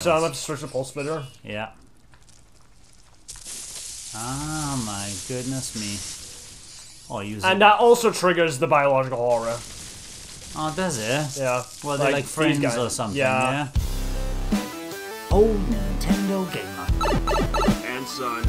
So I'm up to switch the pulse spitter. Yeah. Ah, my goodness me. Oh, use And it. that also triggers the biological horror. Oh, does it? Yeah. Well, they're like, these friends guys. or something, Yeah. yeah? Old Nintendo Gamer. And son.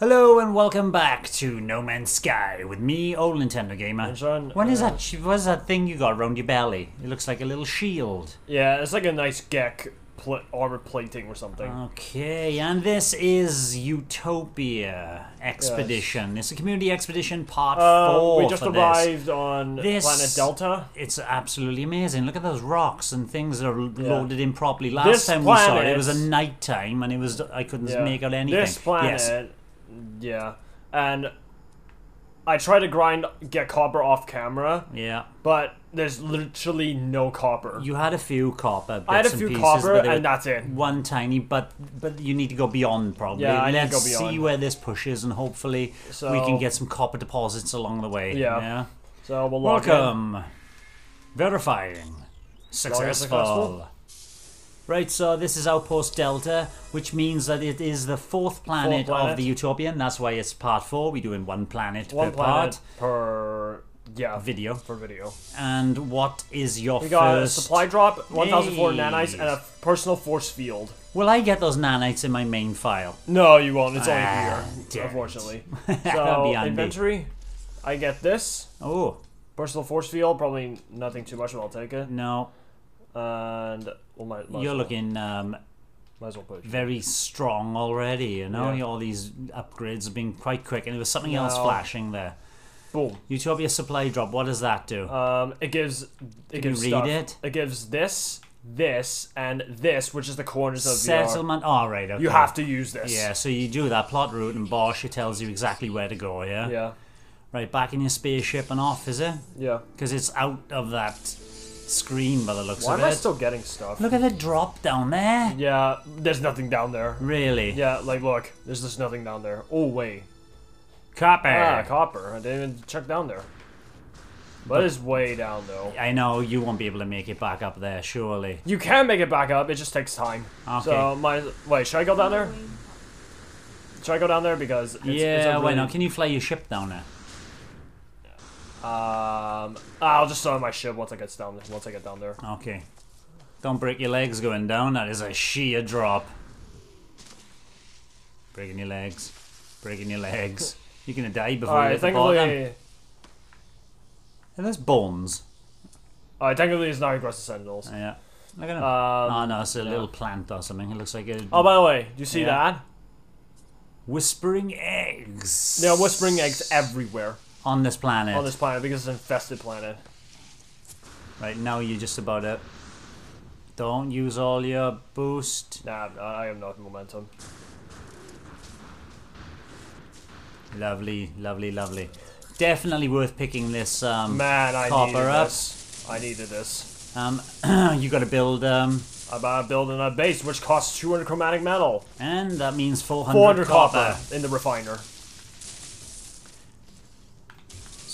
Hello and welcome back to No Man's Sky with me, Old Nintendo Gamer. Son, What is uh, that? sh- What is that thing you got around your belly? It looks like a little shield. Yeah, it's like a nice Gek pl- armor plating or something. Okay, and this is Utopia Expedition. It's a community expedition part Uh, four we just for this. arrived on This- planet Delta. It's absolutely amazing. Look at those rocks and things that are l- loaded in properly. Last This time we saw it, it was a night time and it was I couldn't Yeah. make out anything. This planet. Yes. Yeah. And I try to grind, get copper off camera, Yeah. but there's literally no copper. You had a few copper. Bits I had a few pieces, copper, and that's it. one tiny, but but you need to go beyond probably. Yeah, I need to Let's go beyond. see where this pushes, and hopefully so, we can get some copper deposits along the way. Yeah. yeah? So we'll log in. Verifying. Successful. successful. Right, so this is Outpost Delta, which means that it is the fourth planet, planet. of the Utopian. That's why it's part four. We do in one planet One per planet part per yeah video. per video. And what is your We got first? a supply drop, 1,004 nanites, and a personal force field. Will I get those nanites in my main file? No, you won't. It's only Ah, here, it. unfortunately. So inventory, I get this Oh personal force field. Probably nothing too much, but I'll take it. no, And well, might, might you're well- looking um, well very strong already. You know, Yeah. all these upgrades have been quite quick, and there was something else flashing there. Boom. Utopia supply drop. What does that do? Um, it gives. It Can gives you read stuff. it? gives this, this, and this, which is the corners of the. Settlement. All right. Okay. You have to use this. Yeah. So you do that plot route, and Bosch it tells you exactly where to go. Yeah. Yeah. Right. Back in your spaceship and off, is it? Yeah. Because it's out of that screen by the looks Why of am I still getting stuff? Look at the drop down there. Yeah, there's nothing down there. Really? Yeah, like look, there's just nothing down there. Oh wait, Copper. ah, copper. I didn't even check down there. But it's way down though. I know you won't be able to make it back up there, surely. You can make it back up. It just takes time. Okay. So my wait, should I go down there? Should I go down there because it's, it's yeah, why really, not? Can you fly your ship down there? Um, I'll just start my ship once I get down. Once I get down there. Okay. Don't break your legs going down. That is a sheer drop. Breaking your legs. Breaking your legs. You're gonna die before All you right, hit the bottom. Are those bones? all right, thankfully it's not aggressive sentinels. Yeah. Look at him. Um, oh no, it's a yeah. little plant or something. It looks like a Oh, by the way, do you see Yeah. that? whispering eggs. There are whispering eggs everywhere on this planet. on this planet because it's an infested planet. Right now, you're just about it. Don't use all your boost. Nah, I have no momentum. Lovely, lovely, lovely. Definitely worth picking this. Um, Man, I Copper needed up. this. I needed this. um, you got to build, um, I'm about building a base which costs 200 chromatic metal, and that means 400, 400 copper. copper in the refiner.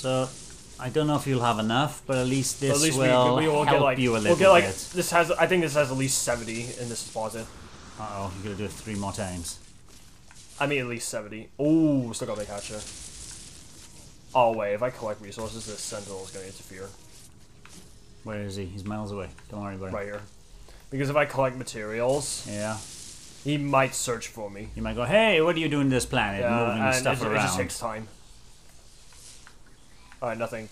So, I don't know if you'll have enough, but at least this at least we, will we will help get like you a little we'll get like bit. this has I think this has at least 70 in this deposit. Uh oh, you're gonna do it three more times. I mean at least 70. Ooh, still got my catcher. Oh wait, if I collect resources, this sentinel is gonna interfere Where is he? He's miles away. Don't worry about it. right here. Because if I collect materials, Yeah. he might search for me. You might go, hey, what are you doing to this planet? Yeah, Moving and stuff it, it around. just takes time. Alright, nothing.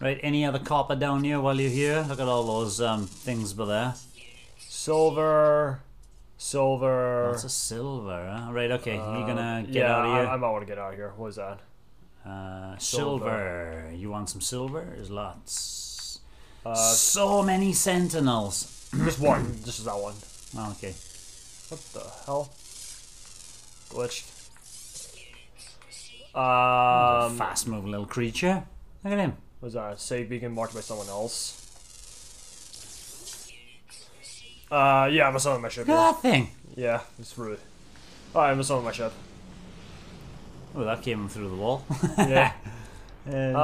Right, any other copper down here while you're here? Look at all those um, things by there. Silver, silver. Lots of silver, huh? Right, okay, you're gonna get yeah, out of I, here. I might want to get out of here. What is that? Uh, Silver. silver. You want some silver? There's lots. Uh, so many sentinels. just one. Just that one. Oh, okay. What the hell? Glitched. Um, Fast moving little creature. Look at him. was that? Save beacon marked by someone else. Uh, yeah, I'm assuming my ship. Look Here. at that thing. Yeah, it's rude. Alright, I'm assuming my ship. Oh, that came through the wall. Yeah. Uh,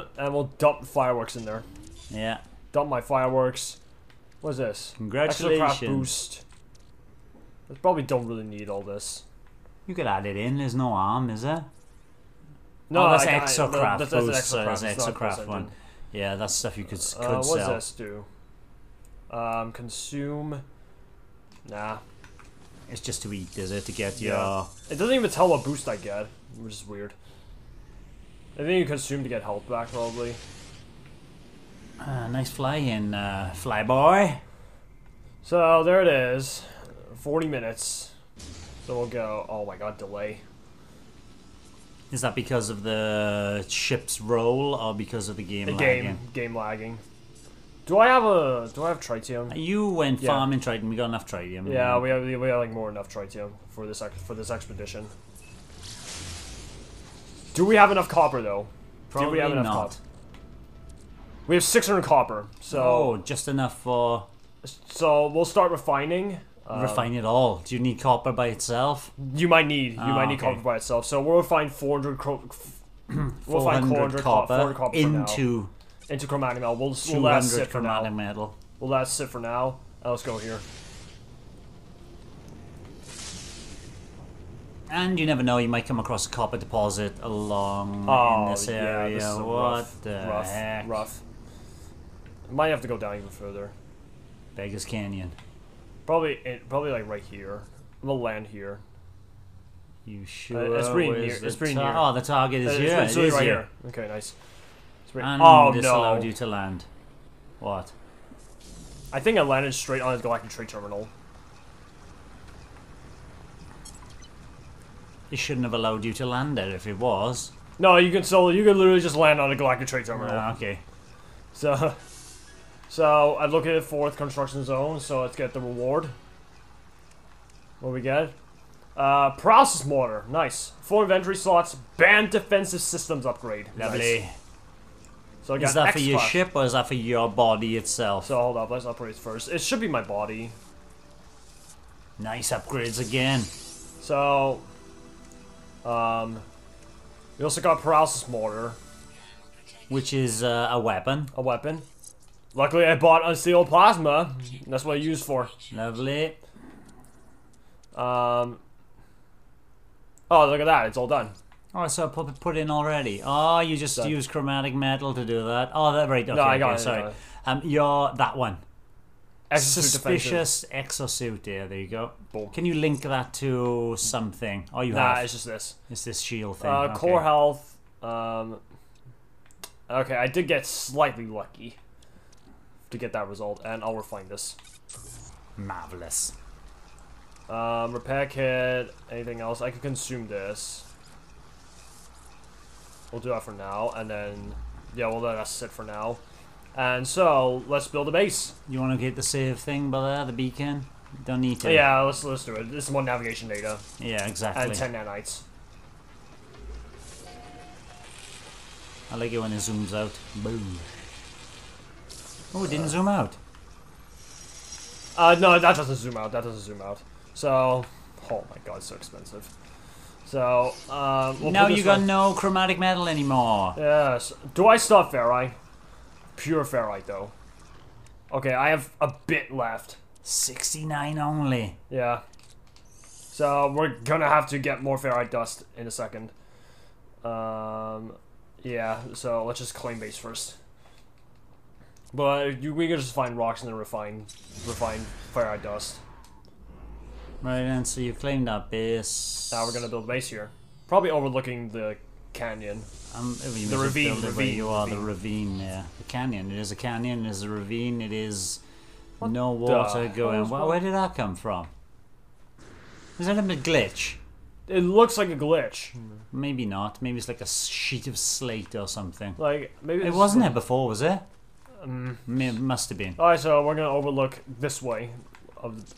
um, and we'll dump fireworks in there. yeah. Dump my fireworks. What's this? Congratulations. Exocraft boost. I probably don't really need all this. You could add it in. There's no arm, is there? No, oh, that's I- I- Exocraft no, that's- that's an boost. uh, Exocraft, that's it's Exocraft one. Yeah, that's stuff you could could Uh, what's sell. this do? Um, consume. Nah. It's just to eat, is it? To get Yeah. your It doesn't even tell what boost I get, which is weird. I think you consume to get health back, probably. uh, nice fly in, uh, fly boy. So there it is. 40 minutes. So we'll go. Oh my god, delay. Is that because of the ship's roll or because of the game The lagging? game, game lagging. Do I have a? Do I have tritium? You went Yeah. farming tritium. We got enough tritium. Yeah, we have we have like more enough tritium for this for this expedition. Do we have enough copper though? Do probably we have enough not. copper? We have 600 copper, so oh, just enough for so we'll start refining. Um, refine it all. Do you need copper by itself? You might need you Ah, might need okay. copper by itself. So we'll find 400 cro- we'll find 400 co- copper 400 copper into into chromatic metal. We'll, we'll let 200 sit for now. metal. We'll let it sit for now. Let's go here. And you never know, you might come across a copper deposit along Oh, in this yeah, area. this is what rough, the rough, heck? rough. Might have to go down even further. Vegas Canyon. Probably, it, probably like right here. We'll land here. You sure? Uh, it's pretty Where's near- it's pretty near. Oh, the target is Uh, here. it's, It it's is right here. here. Okay, nice. It's right- And oh this no! allowed you to land. What? I think I landed straight on the Galactic Trade Terminal. It shouldn't have allowed you to land there if it was. No, you can still you can literally just land on the Galactic Trade Terminal. Ah, okay. So, so I look at the fourth construction zone. So let's get the reward. What we get? Uh, process mortar, nice. Four inventory slots, banned defensive systems upgrade. Nice. Lovely. So I got Is that for your ship or is that for your body itself? So hold up, let's upgrade first. It should be my body. nice upgrades again. So, um, we also got paralysis mortar, Which is uh, a weapon. a weapon. Luckily, I bought unsealed plasma. That's what I used for. Lovely. Um. Oh, look at that! It's all done. Oh, so I put, put in already. Oh, you just Done. use chromatic metal to do that. Oh, that right. Okay, no, I okay, got it. sorry. It. Um, your that one. Exosuit defensive. Suspicious exosuit. There, there you go. Boom. Can you link that to something? Oh, you Nah, have. it's just this. It's this shield thing. Uh, okay. core health. Um. Okay, I did get slightly lucky to get that result, and I'll refine this. Marvelous. Um, repair kit. Anything else? I could consume this. We'll do that for now, and then yeah, we'll let that sit for now. And so let's build a base. You want to get the save thing by there, the beacon? Don't need to. Yeah, let's let's do it. This is more navigation data Yeah, exactly. and ten nanites. I like it when it zooms out. Boom. Oh, it didn't zoom out. Uh, no, that doesn't zoom out. That doesn't zoom out. So, oh my god, it's so expensive. So, uh, we'll now you got one- no chromatic metal anymore. Yes. Do I stop ferrite? Pure ferrite though. Okay, I have a bit left. 69 only. Yeah. So we're gonna have to get more ferrite dust in a second. Um, yeah. So let's just claim base first. But you, we can just find rocks and then refine, refine ferrite dust. Right, and so you claim that base. Now we're gonna build base here, probably overlooking the canyon. Um, The ravine, where ravine, you are, the ravine. ravine, yeah. The canyon. It is a canyon, it is a ravine, it is What no water going. Where, where did that come from? Is that a glitch? It looks like a glitch. Maybe not. Maybe it's like a sheet of slate or something. Like maybe It wasn't is- there before, was it? Um, must have been. all right, so we're gonna overlook this way of the,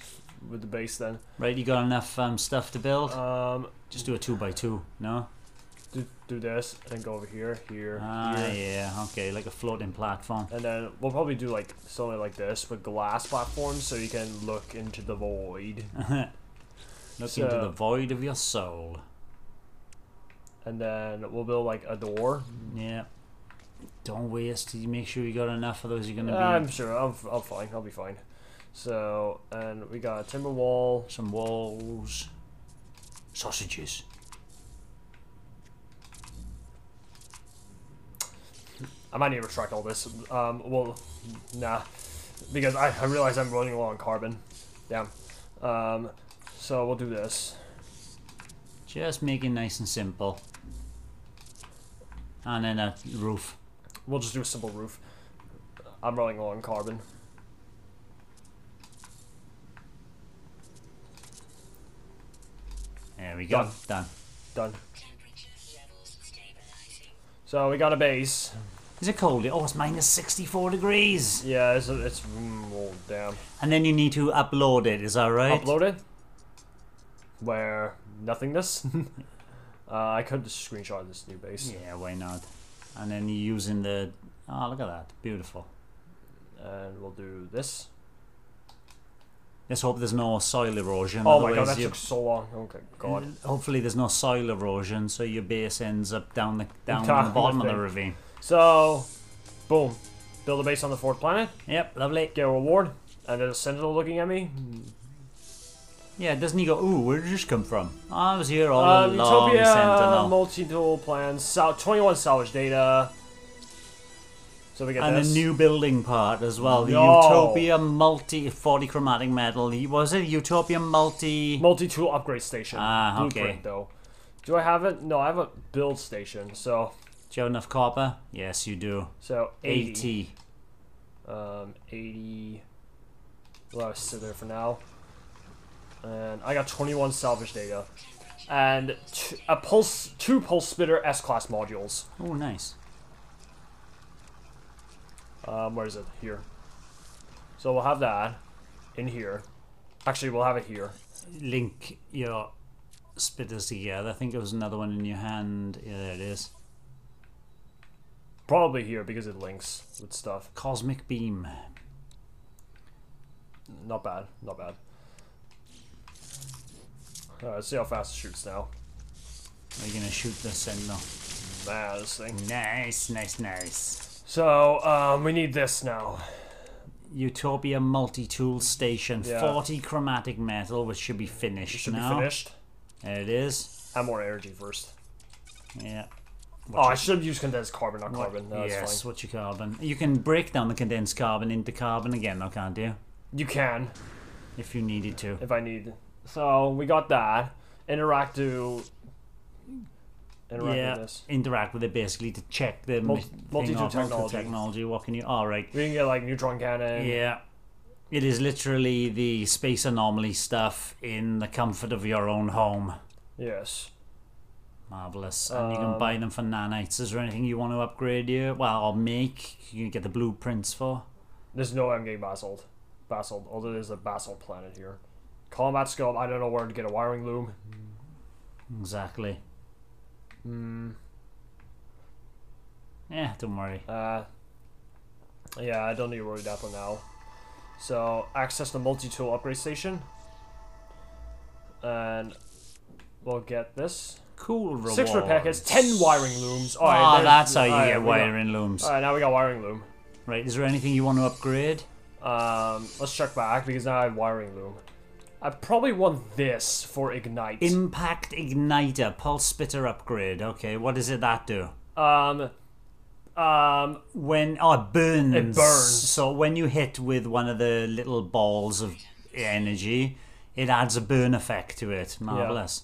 with the base then. Right, you got enough um, stuff to build? Um, Just do a two by two, no? do, do this and then go over here, here, Ah, here, yeah, okay, like a floating platform. and then we'll probably do like something like this with glass platforms so you can look into the void. Look So- into the void of your soul. And then we'll build like a door. Yeah. Don't waste. You make sure you got enough of those. You're gonna be. I'm sure I'll, I'll fine. I'll be fine. So, and we got a timber wall. Some walls. Sausages. I might need to retract all this. Um, well, nah, because I, I realize I'm running low on carbon. Damn. Um, so we'll do this. Just make it nice and simple. And then a roof. We'll just do a simple roof. I'm running low on carbon. There we go. Done. Done. Done. Temperature levels stabilizing. So we got a base. Is it cold? Oh, it's minus 64 degrees. Yeah, it's, it's mm, oh, damn. And then you need to upload it, is that right? Upload it. Where nothingness. uh, I could just screenshot this new base. Yeah, why not? And then you're using the. Oh, look at that. Beautiful. And we'll do this. Let's hope there's no soil erosion. Oh my god, that took so long. Oh, okay, god. Hopefully, there's no soil erosion, so your base ends up down the down Down the bottom of the ravine. So, boom. Build a base on the fourth planet. Yep, lovely. Get a reward. And there's a sentinel looking at me. Yeah, doesn't he go? Ooh, where did this come from? Oh, I was here all Um, along, Utopia, Sentinel. multi-tool plans, sal- 21 salvage data. So we get and this. a new building part as well. The No. Utopia multi 40 chromatic metal. Was it Utopia multi? multi-tool upgrade station. Ah, okay. Blueprint, though. Do I have it? No, I have a build station. So, Do you have enough copper? Yes, you do. so 80. 80. Um, 80. Well, I'll sit there for now. And I got 21 salvage data. And t- a pulse, two pulse spitter S-class modules. Oh, nice. Um, where is it? Here. So we'll have that in here. Actually, we'll have it here. Link your spitters together. I think there was another one in your hand. Yeah, there it is. Probably here because it links with stuff. Cosmic beam. Not bad. Not bad. Alright, let's see how fast it shoots now. Are you gonna shoot the sentinel? Man, this thing. Nice, nice, nice. So, um, we need this now. Utopia multi-tool station, Yeah. 40 chromatic metal, which should be finished It should now. be finished. There it is. Have more energy first. Yeah. Oh, I should have used condensed carbon, not carbon. No, yes, fine. what's your carbon? You can break down the condensed carbon into carbon again, though, can't you? You can, If you needed to. if I need. So, we got that. Interact to... Interact yeah, with this. interact with it basically to check the Mul- multi-tool technology. technology. What can you? All right. We can get, like, neutron cannon. Yeah. It is literally the space anomaly stuff in the comfort of your own home. Yes. Marvelous. And you can Um, buy them for nanites. Is there anything you want to upgrade here? Well, or make? You can get the blueprints for. There's no I'm getting basalt. Basalt, although there's a basalt planet here. Combat scope, I don't know where to get a wiring loom. Exactly. Hmm. Yeah, don't worry. Uh, yeah, I don't need to worry that now. So, access the multi-tool upgrade station. And we'll get this. Cool reward. Six packets, ten wiring looms. Oh, Alright, there's- that's how you alright, get got- wiring looms. Alright, now we got wiring loom. Right, is there anything you want to upgrade? Um, let's check back because now I have wiring loom. I probably want this for ignite. Impact Igniter, Pulse Spitter upgrade. Okay, what does it that do? um, um, When oh it burns. It burns. So when you hit with one of the little balls of energy, it adds a burn effect to it. Marvelous.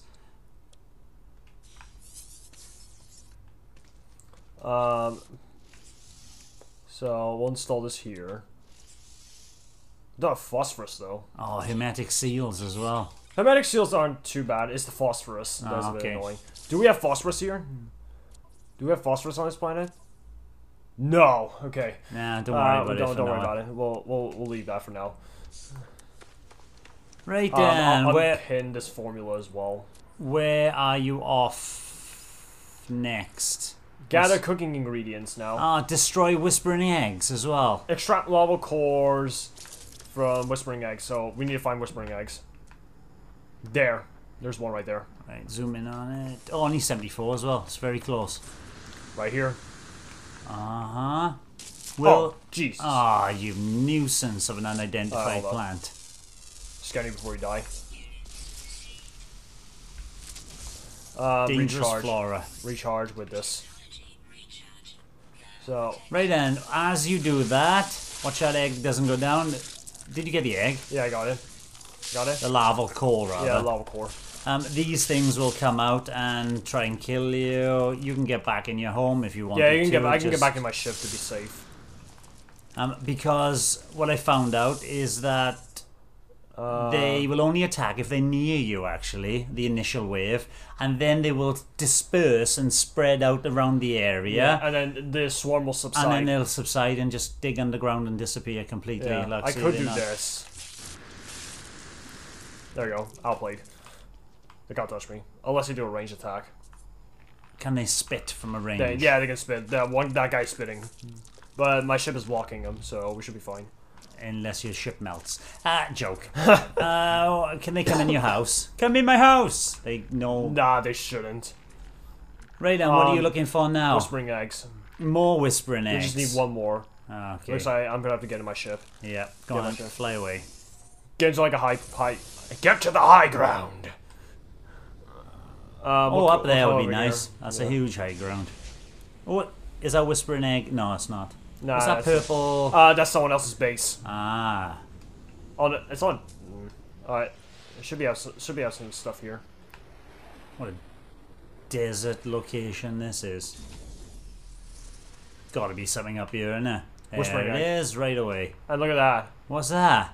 Um, so we'll install this here. Have phosphorus though. Oh, hermetic seals as well. Hermetic seals aren't too bad. It's the phosphorus that's Ah, a bit annoying. Do we have phosphorus here? Do we have phosphorus on this planet? No. Okay. Nah, don't worry Uh, about it. don't for don't worry now. about it. We'll we'll we'll leave that for now. Right Um, then, I'll where unpin this formula as well. where are you off next? Gather cooking ingredients now. Ah, destroy whispering eggs as well. Extract lava cores from whispering eggs. So we need to find whispering eggs. There. There's one right there. Right, zoom in on it. Oh, only 74 as well. It's very close. Right here. Uh huh. Will. oh, jeez. Ah, you nuisance of an unidentified plant. Scan you before you die. Um, Dangerous recharge. flora. Recharge with this. So, Right then, as you do that, watch that egg doesn't go down. Did you get the egg? yeah, I got it. Got it? The larval core, rather. Yeah, lava core. Um, these things will come out and try and kill you. You can get back in your home if you want. Yeah, you can to, get. I can get back in my ship to be safe. Um, because what I found out is that Uh, they will only attack if they're near you. Actually, the initial wave, and then they will disperse and spread out around the area. and then the swarm will subside. And then they'll subside and just dig underground and disappear completely. yeah, like, I so could do not- this. There you go. Outplayed. They can't touch me unless they do a range attack. Can they spit from a range? They, yeah, they can spit. That one, that guy's spitting, but my ship is blocking them, so we should be fine. Unless your ship melts. Ah, joke. uh, can they come in your house? Come in my house. They know. Nah, they shouldn't. Then, what are you Um, looking for now? Whispering eggs. More whispering We eggs. just need one more. Ah, okay. Looks like I'm gonna have to get in my ship. yeah. Go Yeah, on, okay. fly away. Get into like a high, high. Get to the high ground. Um, Oh, we'll up there we'll would come be over nice. here. That's Yeah. a huge high ground. What is that whispering egg? No, it's not. Nah, Is that purple? Uh, that's someone else's base. ah, On it, it's on. All right, it should be have should be have some stuff here. what a desert location this is. Got to be something up here, isn't it? Whispering There it is, right away. And look at that. What's that?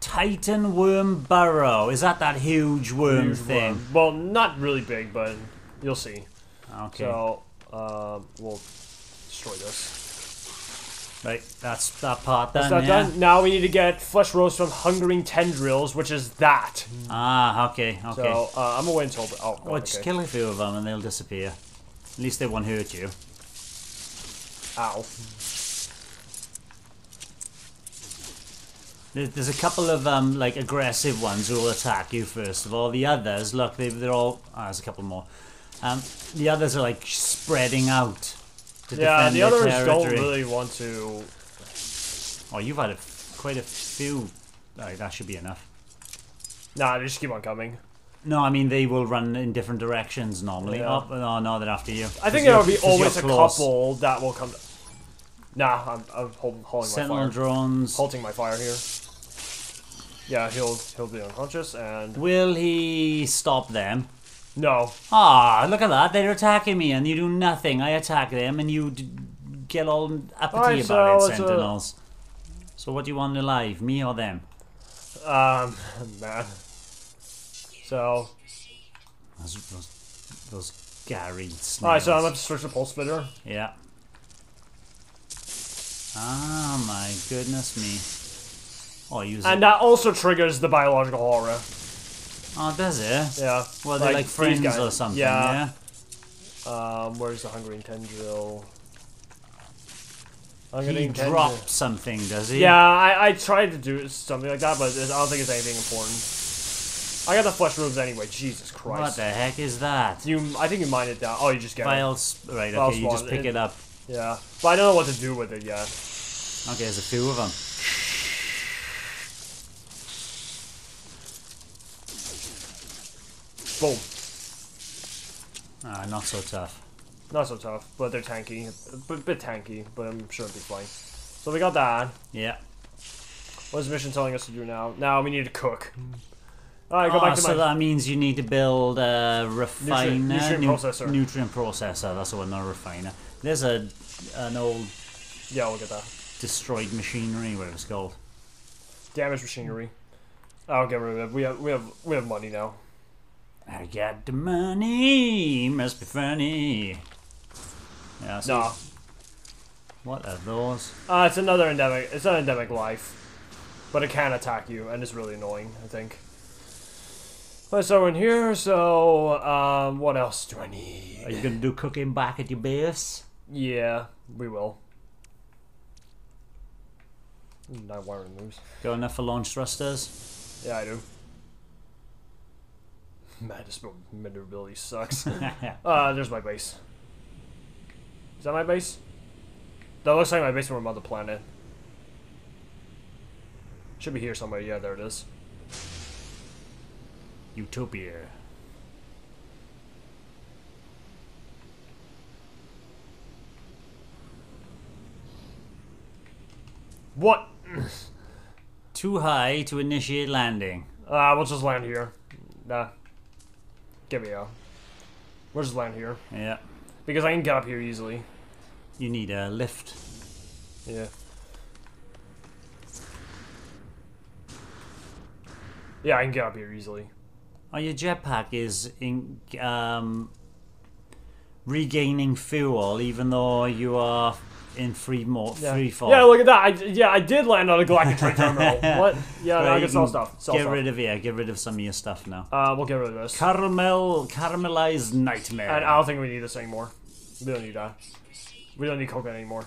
Titan worm burrow. Is that that huge worm Huge thing? worm. Well, not really big, but you'll see. Okay. So, um, we'll destroy this. Right, that's that part That's done. that yeah? done. Now we need to get flesh roast from hungering tendrils, which is that. Ah, okay, okay. So uh, I'm gonna wait until. Oh, well, just okay. kill a few of them and they'll disappear. At least they won't hurt you. Ow. There's a couple of um like aggressive ones who will attack you first of all. The others, look, they, they're all. Ah, there's a couple more. Um, the others are like spreading out Yeah, the others don't really want to. Oh, you've had a, quite a few. Right, that should be enough. Nah, they just keep on coming. No, I mean they will run in different directions normally. Yeah. Oh, no, no, they're after you. I think there will be always a close. couple that will come. Nah, I'm, I'm hold, holding my Sentinel fire. drones. Halting my fire here. Yeah, he'll he'll be unconscious and Will he stop them? No. Ah, look at that. They're attacking me and you do nothing. I attack them and you d- get all uppity Alright, about so it, it's a- Sentinels. So what do you want alive, me or them? Um, man. So, Those, those, those Gary alright, so I'm gonna switch to pulse spitter. Yeah. Ah, my goodness me. Oh, use And it. that also triggers the biological horror. Oh, does it? Yeah. Well, they're like, these friends guys. or something, Yeah. yeah? Um, where's the hungering tendril? He Hungering tendril. dropped something, does he? Yeah, I, I tried to do something like that, but I don't think it's anything important. I got the flesh moves anyway. Jesus Christ. What the heck is that? You, I think you mined it down. Oh, you just get it. Files. Right, File okay, you just pick It- it up. Yeah, but I don't know what to do with it yet. Okay, there's a few of them. Boom. Ah, not so tough. Not so tough, but they're tanky. A bit, bit tanky, but I'm sure it'll be fine. So we got that. Yeah. What is the mission telling us to do now? Now we need to cook. Alright, go Ah, back to so my. that means you need to build a refiner, nutrient nu- processor. nutrient processor. That's the one, not a refiner. There's a an old Yeah, we'll get that. destroyed machinery, whatever it's called. Damaged machinery. I'll get rid of it. We have we have we have money now. I got the money, must be funny. Yeah. So Nah. What are those? Uh, it's another endemic. It's an endemic life, but it can attack you, and it's really annoying. I think. So in here, so um, what else do I need? Are you gonna do cooking back at your base? Yeah, we will. No wiring moves. Got enough for launch thrusters? Yeah, I do. Man, this maneuverability sucks. uh, there's my base. Is that my base? That looks like my base from another planet. Should be here somewhere. Yeah, there it is. Utopia. What? Too high to initiate landing. Uh, we'll just land here. Nah. Give me a. We'll just land here. Yeah. Because I can get up here easily. You need a lift. Yeah. Yeah, I can get up here easily. Oh, your jetpack is in, um, regaining fuel even though you are in free more, Yeah. free fall. Yeah, look at that. I, yeah, I did land on a galactic trade terminal. what? Yeah, no, I can sell stuff. Sell get stuff. rid of yeah, get rid of some of your stuff now. uh, we'll get rid of this. Caramel, caramelized nightmare. And I don't think we need this anymore. We don't need that. We don't need coconut anymore.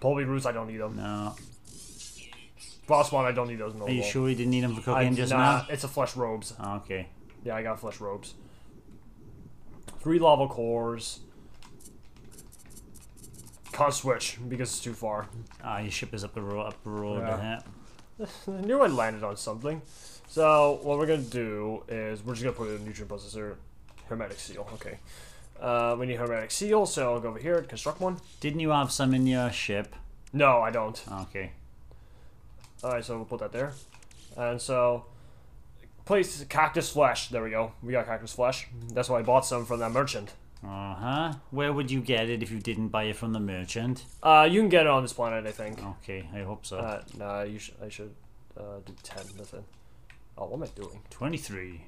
Pulpy roots, I don't need them. no, Frost one, I don't need those. No are you sure you didn't need them for I, cooking just nah, now? it's a flesh ropes. Oh, okay. Yeah, I got flesh ropes. Three lava cores. Can't switch because it's too far. Ah, your ship is up the road. Up the road. Yeah. I knew I landed on something. So what we're gonna do is we're just gonna put in a nutrient processor. Hermetic seal. Okay. Uh, we need hermetic seal, so I'll go over here and construct one. Didn't you have some in your ship? No, I don't. Okay. All right, so we'll put that there. And so place cactus flesh. There we go. We got cactus flesh. That's why I bought some from that merchant. Uh huh. Where would you get it if you didn't buy it from the merchant? Uh, you can get it on this planet, I think. Okay, I hope so. Uh, nah, you should. I should uh, do ten. Nothing. Oh, what am I doing? 23.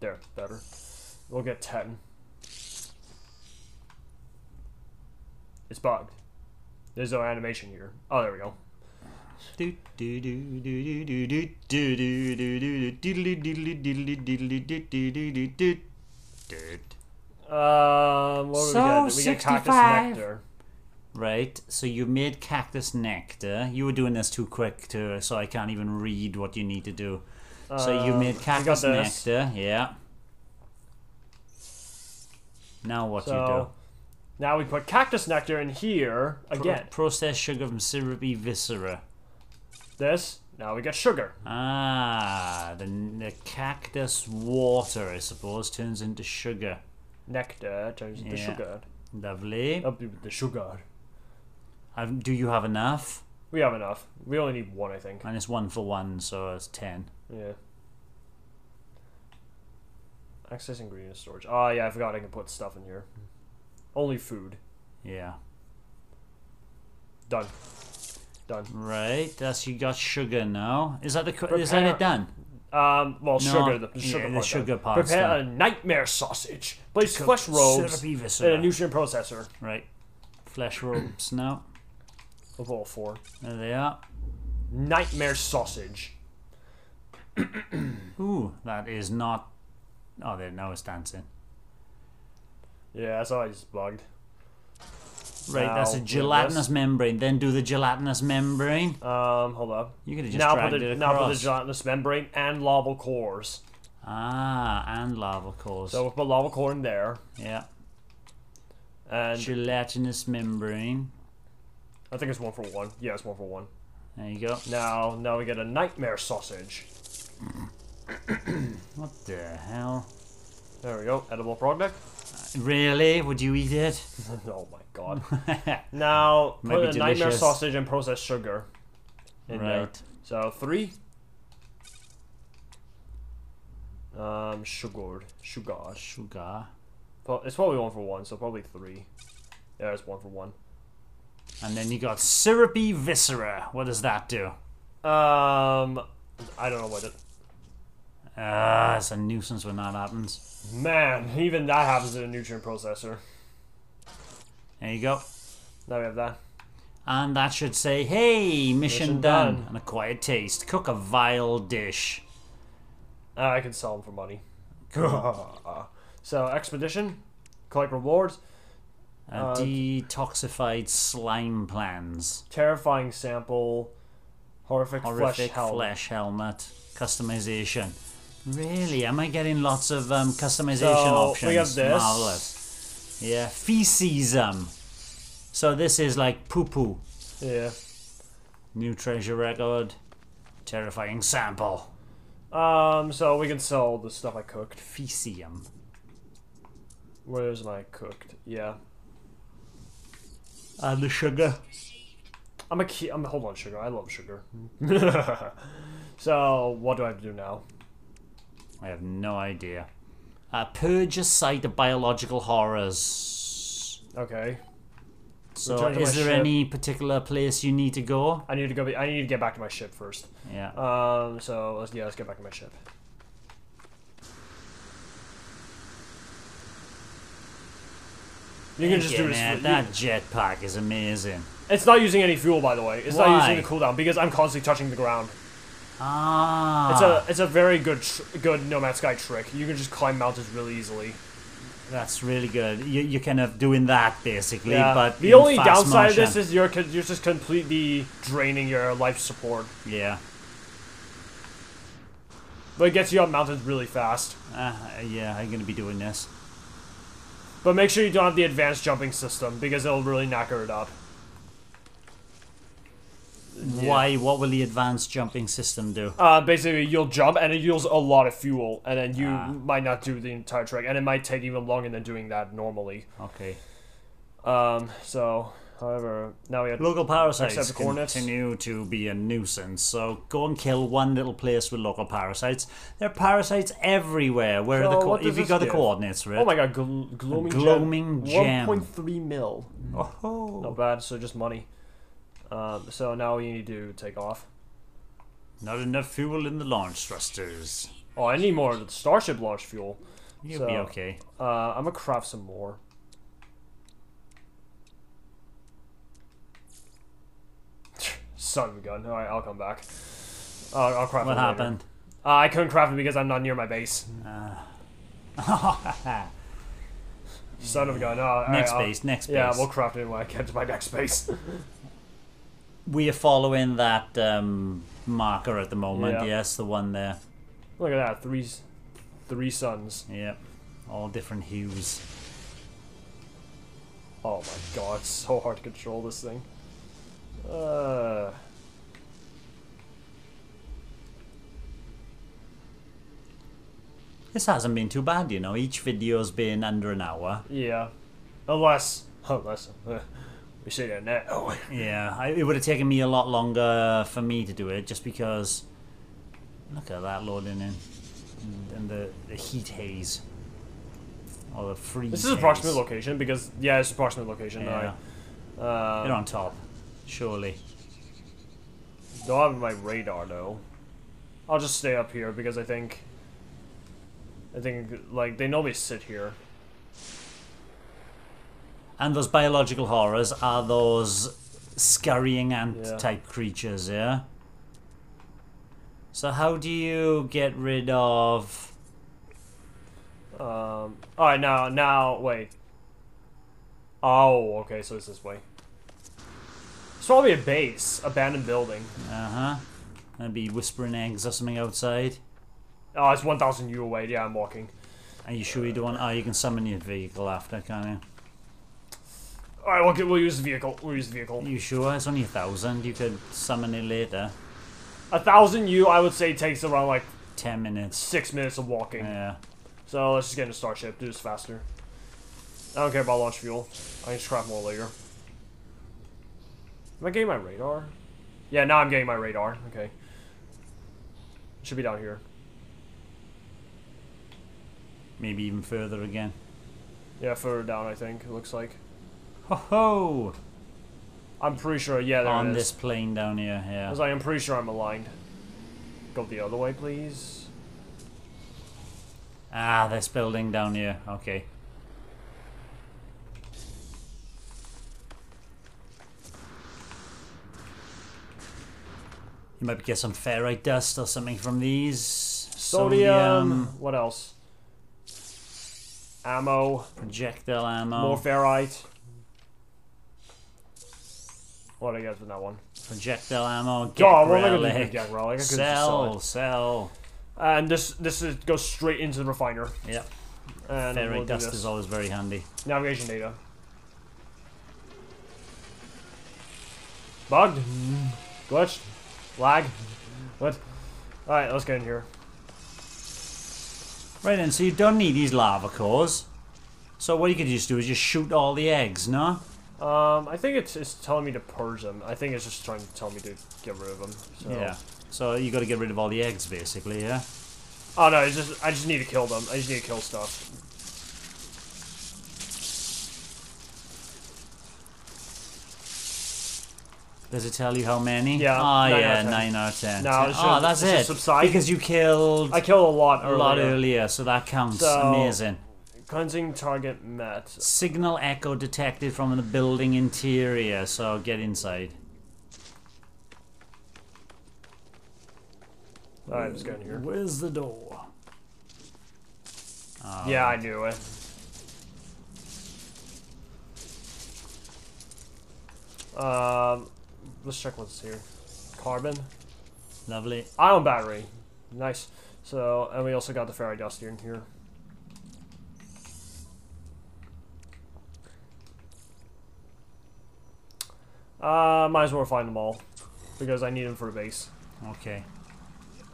There, better. We'll get ten. It's bugged. There's no animation here. Oh, there we go. Do do do do do do do do do do do diddly diddly diddly diddly did do do do do did. Um, what So, we get? We get cactus 65. nectar. Right, so you made cactus nectar. You were doing this too quick to, so I can't even read what you need to do. So you Um, made cactus nectar, yeah. Now what you do? Now we put cactus nectar in here Pro- again. processed sugar from syrupy viscera. This. Now we get sugar. Ah, the, the cactus water, I suppose, turns into sugar. Nectar turns into Yeah. sugar. Lovely. Up with the sugar. Um, do you have enough? We have enough. We only need one, I think. And it's one for one, so it's ten. Yeah. Access ingredient storage. Oh yeah, I forgot I can put stuff in here. Only food. Yeah. Done. Done. Right. That's you got sugar now. Is that the co- is that it done? Um, well, No, sugar. The, the yeah, sugar the sugar done. part's Prepare done. a nightmare sausage. Place flesh ropes in a nutrient processor. Right. Flesh ropes now. Of all four. There they are. Nightmare sausage. Ooh, that is not. Oh, there now it's dancing. Yeah, that's always bugged. Right, that's a gelatinous membrane. Then do the gelatinous membrane. Um, hold up. You could have just Now dragged put, it the, now put the gelatinous membrane and lava cores. ah, and lava cores. So we'll put lava core in there. yeah, And gelatinous membrane. I think it's one for one. Yeah, it's one for one. There you go. Now, now we get a nightmare sausage. What the hell? There we go. Edible frog product. Really? Would you eat it? oh my god. now put a nightmare sausage and processed sugar. In there. right. So three. Um, sugared, sugar. Sugar. Well, it's probably one for one, so probably three. Yeah, it's one for one. And then you got syrupy viscera. What does that do? Um, I don't know what it. Ah, it's a nuisance when that happens. Man, even that happens in a nutrient processor. There you go. Now we have that. And that should say, hey, mission, Mission done. done. An acquired taste. Cook a vile dish. Uh, I can sell them for money. so expedition, collect rewards. Uh, Uh, detoxified slime plans. Terrifying sample. Horrific, Horrific flesh helmet. flesh helmet customization. Really? Am I getting lots of um, customization So, options? we have this. Marvelous. Yeah, fecism. So this is like poo poo. Yeah. New treasure record. Terrifying sample. Um. So we can sell the stuff I cooked. Faecium. Where's my cooked? Yeah. And the sugar. I'm a key. I'm hold on, sugar. I love sugar. so what do I have to do now? I have no idea. Uh, purge a site of biological horrors. Okay. So, Return to is my there ship. any particular place you need to go? I need to go. Be, I need to get back to my ship first. Yeah. Um. So let's yeah. Let's get back to my ship. You can just do Yeah, this. that jetpack is amazing. It's not using any fuel, by the way. It's not using the cooldown because I'm constantly touching the ground. Ah, It's a it's a very good tr- good No Man's Sky trick. You can just climb mountains really easily. that's really good. You, you're kind of doing that basically, Yeah. but the only downside motion. of this is you're you're just completely draining your life support, yeah, but it gets you up mountains really fast. uh, yeah, I'm gonna be doing this. But make sure you don't have the advanced jumping system because it'll really knacker it up. Why? What will the advanced jumping system do? Uh, basically, you'll jump and it uses a lot of fuel, and then you Ah. might not do the entire trek, and it might take even longer than doing that normally. Okay. Um, so, however, now we have Local parasites Except continue to be a nuisance, so go and kill one little place with local parasites. There are parasites everywhere. Where are So the co- what does if you this got the give? coordinates for it? Oh my god, gl- gloaming, Gloaming gem. 1.3 mil. Oh, Not bad, so just money. Um, so now we need to take off. Not enough fuel in the launch thrusters. Oh, I need more of the Starship launch fuel. You'll be okay. Uh, I'm gonna craft some more. Son of a gun. Alright, I'll come back. I'll, I'll craft What happened? Uh, I couldn't craft it because I'm not near my base. Son of a gun. Oh, next I'll- base, next base. Yeah, we'll craft it when I get to my next base. We are following that um, marker at the moment. Yeah. Yes, the one there. Look at that. Three, three suns. Yep. All different hues. Oh my god, it's so hard to control this thing. Uh, This hasn't been too bad, you know. Each video's been under an hour. yeah. Unless, unless, uh, we say that now. Yeah, I, it would have taken me a lot longer for me to do it just because. Look at that loading in. And the, the heat haze. Or the freeze. This is haze. approximate location because, yeah, it's approximate location. Yeah. You're Um, on top. Surely. don't have my radar though. I'll just stay up here because I think. I think, like, they normally sit here. And those biological horrors are those scurrying ant Yeah. type creatures, yeah? So, how do you get rid of. Um, alright, now, now, wait. Oh, okay, so it's this way. It's probably a base, abandoned building. Uh huh. Maybe whispering eggs or something outside. Oh, it's 1,000 you away. Yeah, I'm walking. Are you sure you don't want. Oh, you can summon your vehicle after, can't you? Alright, we'll, get, we'll use the vehicle. We'll use the vehicle. You sure? It's only a thousand. You could summon it later. A thousand you, I would say, takes around like Ten minutes. six minutes of walking. Yeah. So let's just get into Starship. Do this faster. I don't care about launch fuel. I can just craft more later. Am I getting my radar? Yeah, now I'm getting my radar. Okay. Should be down here. Maybe even further again. Yeah, further down, I think. It looks like. Ho ho! I'm pretty sure. Yeah, there On this plane down here, I yeah. was like, I'm pretty sure I'm aligned. Go the other way, please. Ah, this building down here. Okay. You might get some ferrite dust or something from these. Sodium. What else? Ammo. projectile ammo. More ferrite. What did you guys with that one? Projectile ammo. Get God, what am I gonna do relic. Get? I could've just sell Sell, And this this is, goes straight into the refiner. Yep. And Ferrite we'll dust is always very handy. Navigation data. Bugged. Glitched. Lag. What? Alright, let's get in here. Right then, so you don't need these lava cores. So what you could just do is just shoot all the eggs, no? Um, I think it's, it's telling me to purge them. I think it's just trying to tell me to get rid of them. So. Yeah. So you got to get rid of all the eggs, basically, yeah? Oh no, it's just I just need to kill them. I just need to kill stuff. Does it tell you how many? Yeah, Oh, nine yeah, 9 out of 10. No, it's oh, just- that's it. subside. Because you killed I killed a lot a earlier. lot earlier, so that counts. So- Amazing. Cleansing target met. Signal echo detected from the building interior, so get inside. Alright, let's get in here. Where's the door? Oh, Yeah, I knew it. Um, let's check what's here. Carbon, Lovely. ion battery, nice. So, and we also got the ferrite dust in here. Uh, might as well find them all because I need them for the base. Okay.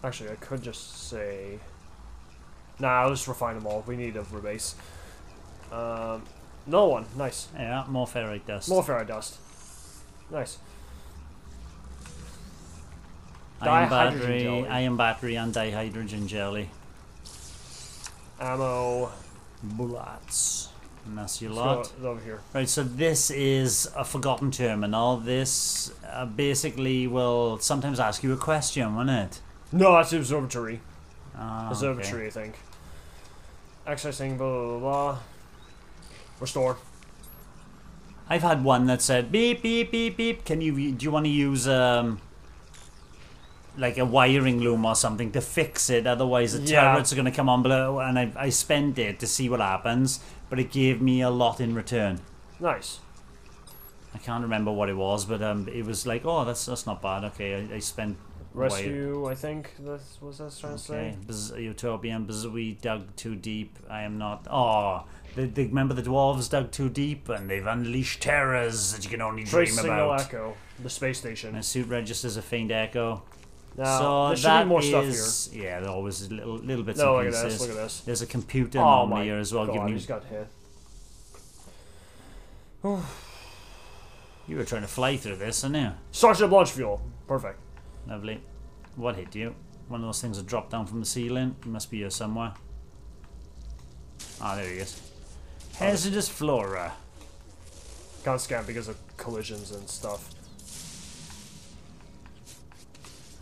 Actually, I could just say. Nah, I'll just refine them all. We need them for base. Um, no one. Nice. Yeah, more ferrite dust. More ferrite dust. Nice. ion battery, jelly. ion battery, and dihydrogen jelly. Ammo. Bullets. Your lot. over here. Right, so this is a forgotten terminal. This uh, basically will sometimes ask you a question, won't it? No, that's the observatory. Ah, Observatory, okay. I think. Accessing blah blah blah. blah. Restore. I've had one that said beep beep beep beep. Can you do you want to use um like a wiring loom or something to fix it? Otherwise, the Yeah. turrets are going to come on below. And I I spent it to see what happens, but it gave me a lot in return. Nice. I can't remember what it was, but um, it was like, oh, that's that's not bad. Okay, I, I spent Rescue, I think that's what that's trying to Okay, say. Biz- Utopian, we dug too deep. I am not. Oh, they, they remember the dwarves dug too deep, and they've unleashed terrors that you can only Trace dream about. echo. The space station. My suit registers a faint echo. Now, so there should that be more stuff here. is- Yeah, there always is little little bits No, and look at pieces. this. Look at this. There's a computer Oh on here as well, God, giving I you. just got hit. You were trying to fly through this, aren't you? Starship launch fuel. Perfect. Lovely. What hit you? One of those things that dropped down from the ceiling. He must be here somewhere. Ah, there he is. Hazardous flora. Can't scan because of collisions and stuff.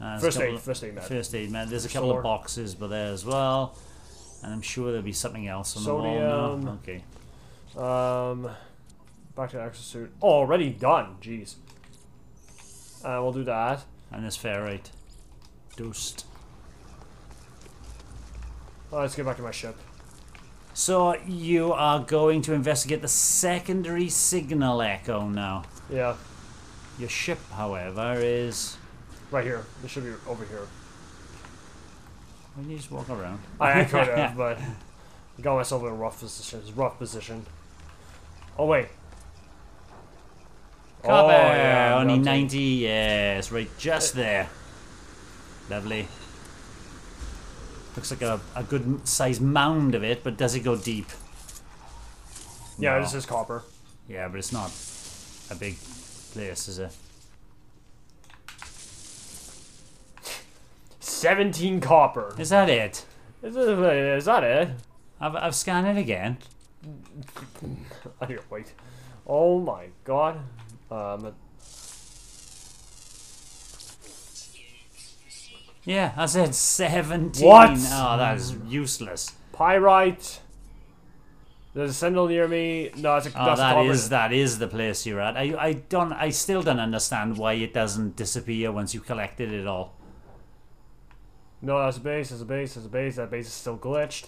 Uh, First aid. of- First aid, man. First aid, man. There's a couple of boxes, but there as well. And I'm sure there'll be something else on the wall Sodium. now. Okay. Um, back to exosuit. Oh, already done. Jeez. Uh, we'll do that. And there's ferrite. Dust. Oh, let's get back to my ship. So you are going to investigate the secondary signal echo now. Yeah, Your ship, however, is. Right here. This should be over here. Why don't you just walk around? I, I could have, but I got myself in a rough position. Rough position. Oh wait. Copper! Oh, yeah, Only melting. 90, yes, right just eh. there. Lovely. Looks like a, a good sized mound of it, but does it go deep? Yeah, No. this is copper. Yeah, but it's not a big place, is it? 17 copper. Is that it? Is, is that it? I've, I've scanned it again. To wait. Oh my god. Um, Yeah, I said 17. What? Oh, that is useless. pyrite. There's a sentinel near me. No, it's a, Oh, that's that copper. is that is the place you're at. I, I don't I still don't understand why it doesn't disappear once you collected it all. No, that's a base. That's a base. That's a base. That base is still glitched.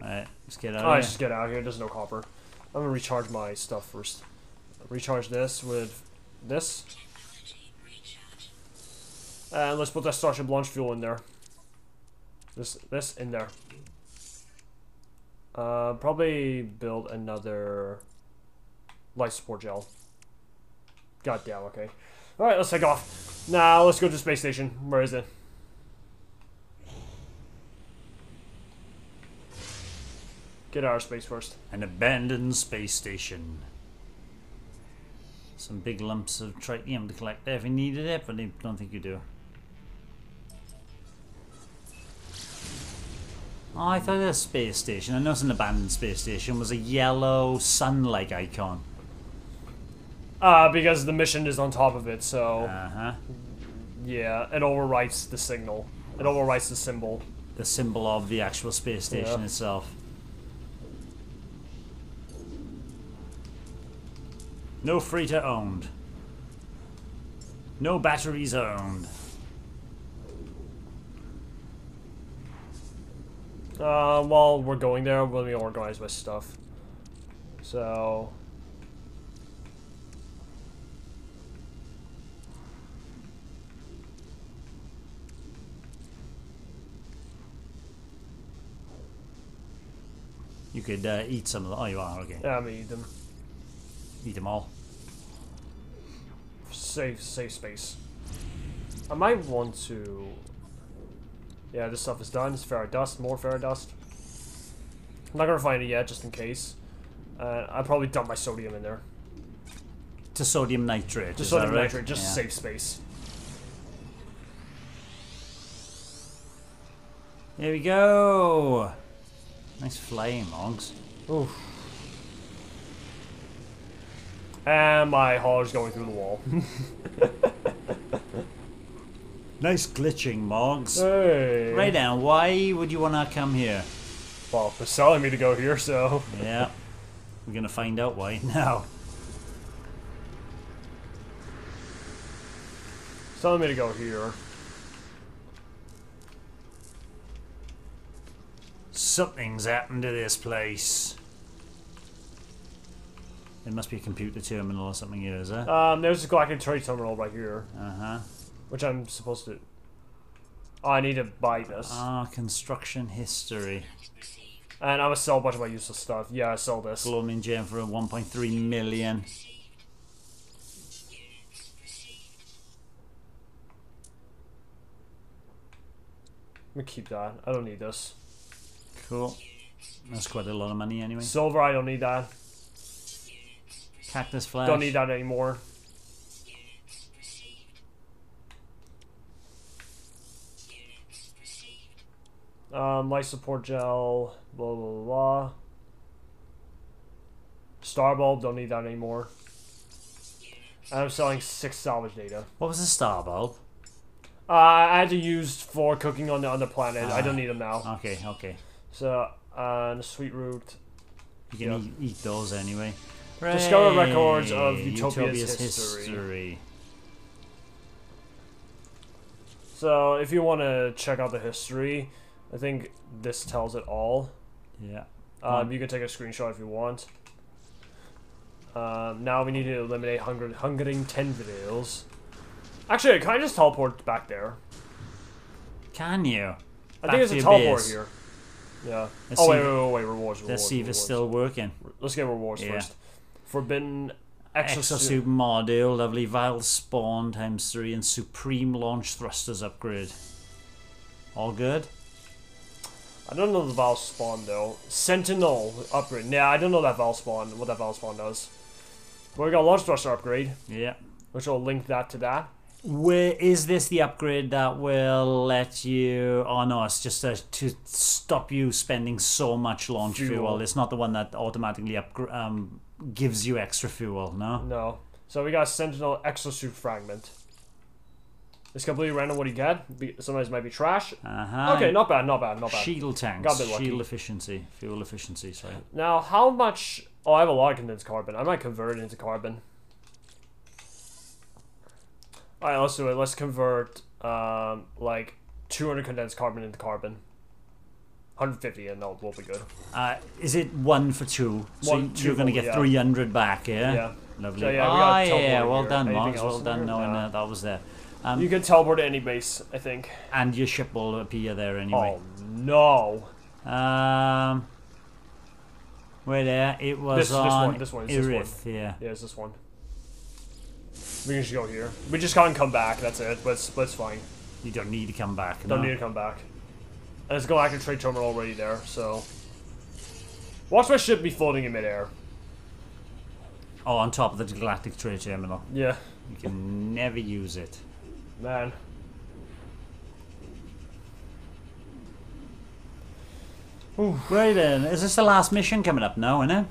Alright, let's get out here. just get out of here. There's no copper. I'm gonna recharge my stuff first. Recharge this with this. And let's put that Starship launch fuel in there. This this in there. Uh, probably build another life support gel. God damn, okay. Alright, let's take off. Now let's go to the space station. Where is it? Get out of space first. An abandoned space station. Some big lumps of tritium to collect there if you needed it, but I don't think you do. Oh, I thought the space station, I know it's an abandoned space station, was a yellow sun-like icon. Uh, because the mission is on top of it, so Uh-huh. yeah, it overwrites the signal. It overwrites the symbol. The symbol of the actual space station Yeah. itself. No freighter owned. No batteries owned. Uh, while we're going there, let me organize my stuff. So. You could uh, eat some of the. Oh, you are okay. Yeah, I'm eat them. Eat them all. Save, save space. I might want to. Yeah, this stuff is done. It's ferro dust, more ferro dust. I'm not gonna find it yet, just in case. Uh, I'll probably dump my sodium in there. To sodium nitrate. Just is sodium right? nitrate, just Yeah. save space. There we go. Nice flame, Monks. Oof. And my hauler's going through the wall. Nice glitching, Moggs. hey. Right now, why would you want to come here? Well, they're telling me to go here, so. Yeah. We're gonna find out why now. telling me to go here. Something's happened to this place. It must be a computer terminal or something here, is it? Um, there's a galactic trade terminal right here, Uh huh. which I'm supposed to. Oh, I need to buy this. Ah, construction history. And I'm gonna sell a bunch of my useless stuff. Yeah, I sell this. Gloaming gem for 1.3 million. Received. Units received. Let me keep that. I don't need this. Cool. That's quite a lot of money anyway. Silver, I don't need that. Cactus flesh. Don't need that anymore. Units received. Units received. Um, life support gel. Blah blah blah. blah. Star bulb, don't need that anymore. And I'm selling six salvage data. What was the star bulb? Uh, I had to use for cooking on the other planet. I don't need them now. Okay, okay. So, uh, and sweet root. You can Yeah. eat, eat those anyway. Discover records of Utopia's history. history. So, if you want to check out the history, I think this tells it all. Yeah. Um, you can take a screenshot if you want. Um, now we need to eliminate hunger- hungering tendrils. Actually, can I just teleport back there? Can you? I Back think to a teleport base. here. Yeah. Let's oh wait, wait, wait, wait, rewards, rewards. Let's see if it's still working. Let's get rewards Yeah. first. Forbidden exosuit. Module, lovely vile spawn times three, and supreme launch thrusters upgrade. All good. I don't know the Val spawn though. Sentinel upgrade. Yeah, I don't know that Val spawn. What that Val spawn does. But we got launch thruster upgrade, Yeah. which will link that to that. Where is this the upgrade that will let you? Oh no, it's just uh to stop you spending so much launch fuel. Fuel. It's not the one that automatically upgra- um gives you extra fuel. No. No. So we got Sentinel exosuit fragment. It's completely random what you get. Be- Sometimes it might be trash. Uh huh. Okay, not bad, not bad, not bad. Shield tanks, Got a bit lucky. shield efficiency, fuel efficiency. Sorry. Now, how much? Oh, I have a lot of condensed carbon. I might convert it into carbon. All right, let's do it. Let's convert um, like 200 condensed carbon into carbon. 150, and no, we'll be good. Uh, is it one for two? So One, you're two going to get yeah. 300 back, yeah? Yeah. Lovely. So, yeah, we got yeah, well here. done, Mark. Well done here? knowing Nah. that that was there. Um, You can teleport to any base, I think. and your ship will appear there anyway. Oh no! Um, where there? It was This- this on one, this one, it's this one. Yeah. Yeah, it's this one. We can just go here. We just can't come back. That's it. But it's, but it's fine. You don't need to come back. Don't no. need to come back. And it's galactic trade terminal already there. So watch my ship be floating in midair. Oh, on top of the Galactic Trade Terminal. Yeah, You can never use it. man. Right then, is this the last mission coming up now, isn't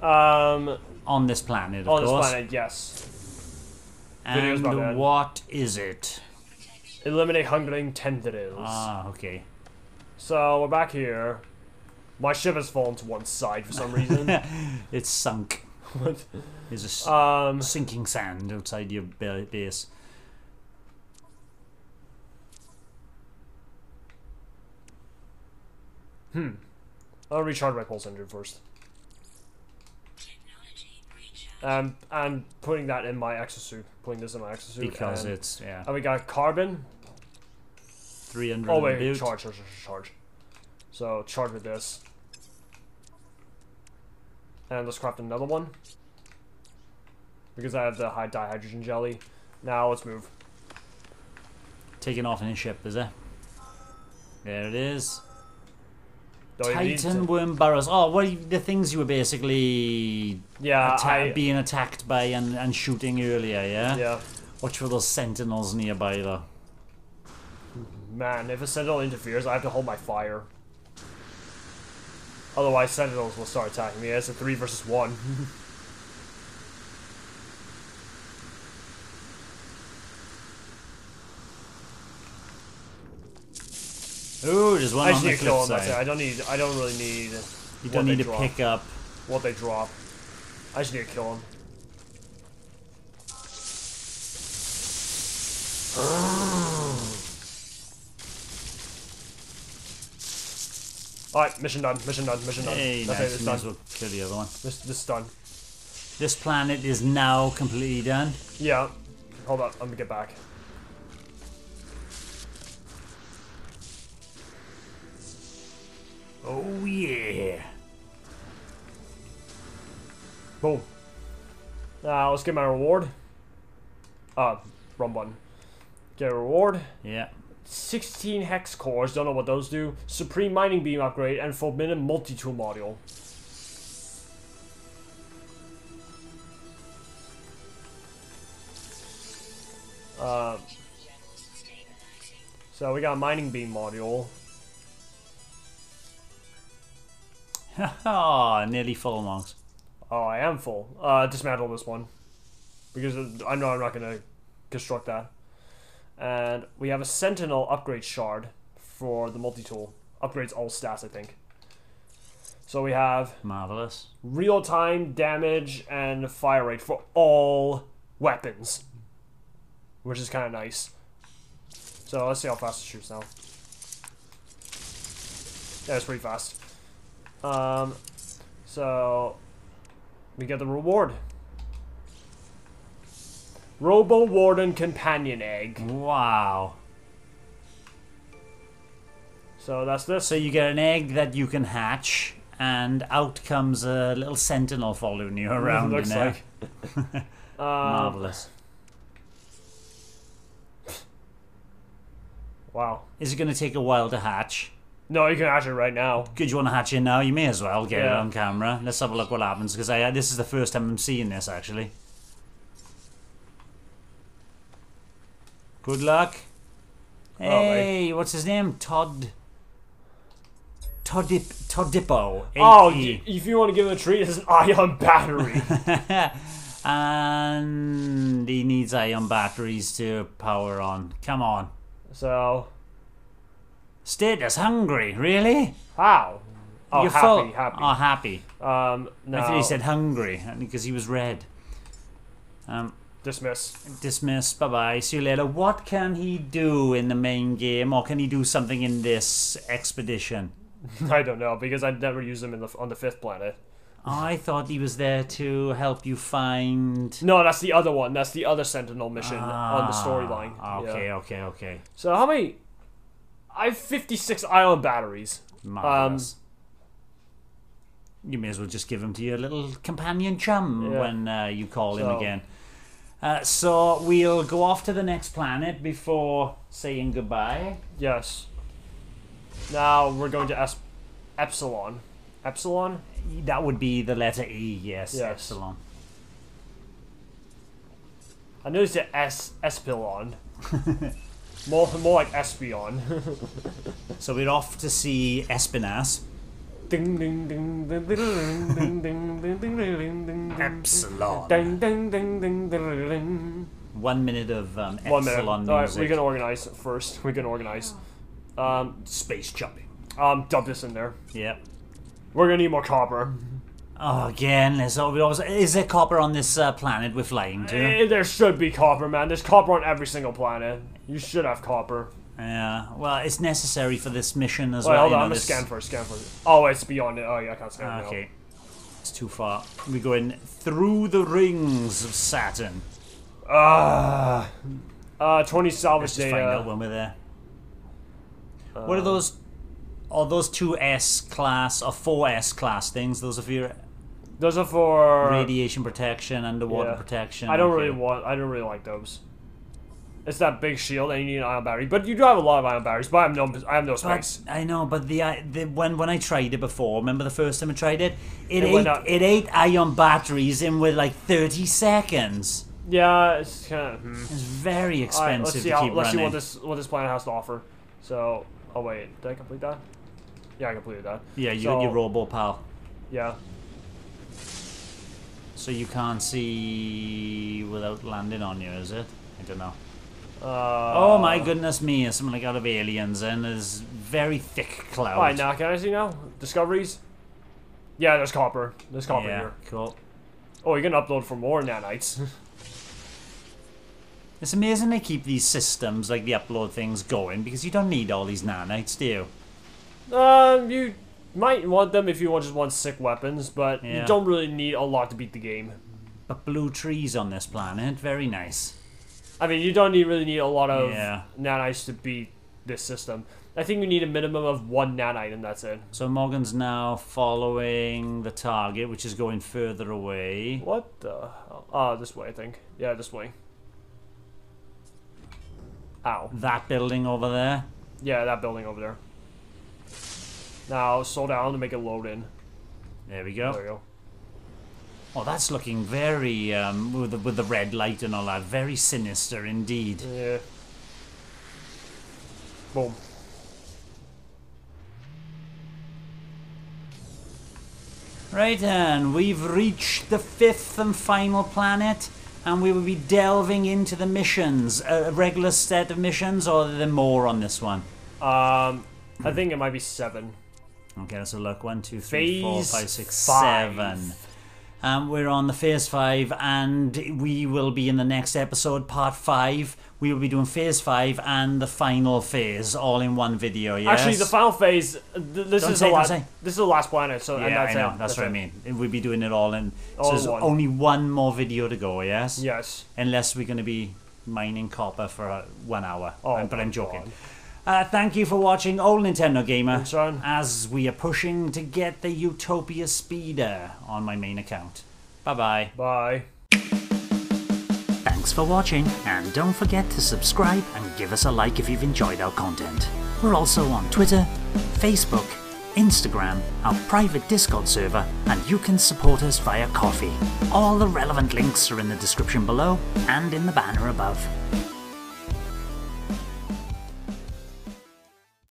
it? Um, On this planet, of on this course. planet, yes. Video's not bad. And what is it? Eliminate hungering tendrils. Ah, okay. So we're back here. My ship has fallen to one side for some reason. It's sunk. What? There's a s- um, sinking sand outside your ba- base. Hmm. I'll recharge my pulse engine first. Um, I'm putting that in my exosuit. Putting this in my exosuit. Because and, it's, yeah, and we got carbon. 300 Oh wait, charge, charge, charge, charge. So charge with this. And let's craft another one. Because I have the high dihydrogen jelly. Now let's move. Taking off in his ship, is it? There it is. Titan worm burrows. Oh, what you- the things you were basically Yeah, atta- I, being attacked by and, and shooting earlier, yeah? yeah. Watch for those sentinels nearby, though. Man, if a sentinel interferes, I have to hold my fire. Otherwise, sentinels will start attacking me. It's a three versus one. Ooh, there's one I on just the need to kill them. That's I don't need. I don't really need You don't need to drop. pick up. what they drop. I just need to kill them. Alright, mission done, mission done, mission done. Hey, That's nice. it, it's Might as well kill the other one. This, this is done. This planet is now completely done. Yeah. Hold up, let me get back. Oh yeah. Boom. Now, let's get my reward. Uh, wrong button. Get a reward. Yeah. 16 hex cores, don't know what those do. Supreme mining beam upgrade and forbidden multi-tool module. Uh, so we got a mining beam module. oh, nearly full marks. Oh, I am full. Uh, dismantle this one because I know I'm not gonna construct that. And we have a Sentinel upgrade shard for the multi-tool. Upgrades all stats, I think. So we have Marvelous. real time damage and fire rate for all weapons, which is kind of nice. So let's see how fast it shoots now. Yeah, it's pretty fast. Um, so we get the reward. Robo Warden Companion Egg. Wow. So that's this. So you get an egg that you can hatch, and out comes a little sentinel following you around looks like. um, Marvelous. wow. Is it going to take a while to hatch? No, you can hatch it right now. Good, you want to hatch it now? You may as well get it on camera. Let's have a look what happens because I this is the first time I'm seeing this actually. Good luck. Hey, what's his name? Todd. Toddip Toddipo. Oh, if you want to give him a treat, it's an ion battery. and he needs ion batteries to power on. Come on. so, Status hungry, really? how? Oh, You're happy, full- happy. Oh, happy. um, no. I thought he said hungry because he was red. Um, dismiss. dismiss. Bye bye. See you later. What can he do in the main game, or can he do something in this expedition? I don't know because I never used him in the on the fifth planet. I thought he was there to help you find. No, that's the other one. That's the other Sentinel mission on the storyline. Ah, Okay, Yeah. okay, okay. So how many? I have 56 ion batteries. Marvelous. you may as well just give him to your little companion chum Yeah. when uh, you call him again. Uh, so we'll go off to the next planet before saying goodbye. Yes. Now we're going to es- Epsilon. Epsilon? That would be the letter E, yes. Yes. Epsilon. I noticed it S Espilon. more more like Espion. So we're off to see Espinas. Ding ding ding ding ding ding ding ding ding ding ding ding Epsilon. ding ding ding ding ding ding. One minute of um, One minute. Epsilon All right, music. we can organize first. We can organize. Um, Space jumping. um, dump this in there. Yep. We're gonna need more copper. Oh, again, there's always, is there copper on this uh, planet we're flying to? Eh, there should be copper, man. There's copper on every single planet. You should have copper. Yeah, well, it's necessary for this mission as Wait, well. hold on. I'm gonna scan first. Scan first. Oh, it's beyond it. Oh, yeah, I can't scan. now. Okay. It's too far. We're going through the rings of Saturn. Ah. Uh, 20 salvage Let's just find out when we're there. what are those? Are those two S class or four S class things? Those are for your Those are for. radiation protection, underwater yeah. protection. I don't okay. really want. I don't really like those. It's that big shield, and you need an ion battery. But you do have a lot of ion batteries. But I have no. I have no But. I know, but the, I- the when when I tried it before, remember the first time I tried it, it, It ate it ate ion batteries in with like thirty seconds. Yeah, it's kind of. Hmm. It's very right, expensive see to how. keep Let's see what this what this planet has to offer. So. Oh wait, did I complete that? Yeah, I completed that. yeah, you so, your robo pal. Yeah. So you can't see without landing on you, is it? I don't know. Uh, oh my goodness me, it's something like out of aliens and there's very thick clouds. Alright, now can I see now? Discoveries? Yeah, there's copper. There's copper yeah, here. cool. Oh, you can upload for more nanites. It's amazing they keep these systems, like the upload things, going because you don't need all these nanites, do you? um, you might want them if you want just want sick weapons, but Yeah. you don't really need a lot to beat the game. But blue trees on this planet, very nice. I mean, you don't need really need a lot of Yeah. nanites to beat this system. I think you need a minimum of one nanite, and that's it. So Morgan's now following the target, which is going further away. What the? hell? Oh, this way, I think. Yeah, this way. Ow. That building over there. Yeah, that building over there. Now, slow down to make it load in. There we go. There we go. Oh, that's looking very um, with the, with the red light and all that. Very sinister indeed. Yeah. Boom. Right, and we've reached the fifth and final planet, and we will be delving into the missions. A regular set of missions, or are there more on this one? Um, I think it might be seven. Okay, let's have a look. One, two, three, four, Phase five, six, five. seven. Um, we're on the phase five, and we will be in the next episode, part five. We will be doing phase five and the final phase, all in one video. Yes. Actually, the final phase. Th- this Don't is say, the last. This is the last planet. So and yeah, that's I know. it. That's, what I mean. We'll be doing it all in. All so there's one. only one more video to go. Yes. Yes. Unless we're going to be mining copper for uh, one hour. Oh, but I'm joking. God. Uh, thank you for watching Old Nintendo Gamer Son. as we are pushing to get the Utopia Speeder on my main account. Bye bye. Bye. Thanks for watching, and don't forget to subscribe and give us a like if you've enjoyed our content. We're also on Twitter, Facebook, Instagram, our private Discord server, and you can support us via Ko-fi. All the relevant links are in the description below and in the banner above.